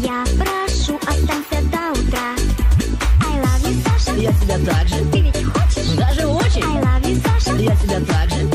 Я прошу, останься до утра. I love you, Саша. Я тебя так же, Ты ведь хочешь? даже очень. I love you, Саша. Я тебя так же,